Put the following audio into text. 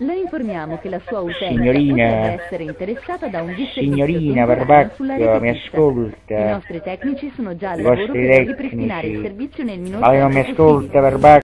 La informiamo che la sua utenza Signorina. potrebbe essere interessata da un disservizio Signorina temporaneo mi ascolta? I nostri tecnici sono già al lavoro per ripristinare il servizio nel minuto. Ma non mi ascolta possibile.